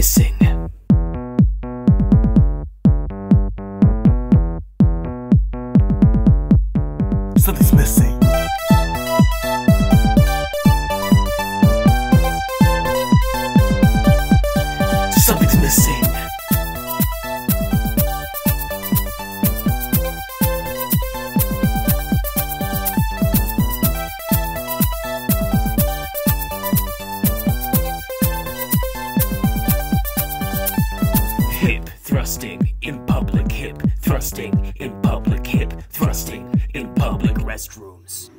missing. thrusting in public hip thrusting in public hip thrusting in public restrooms.